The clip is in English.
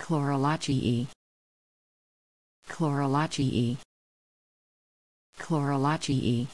Chlorology Chlorology Chlorology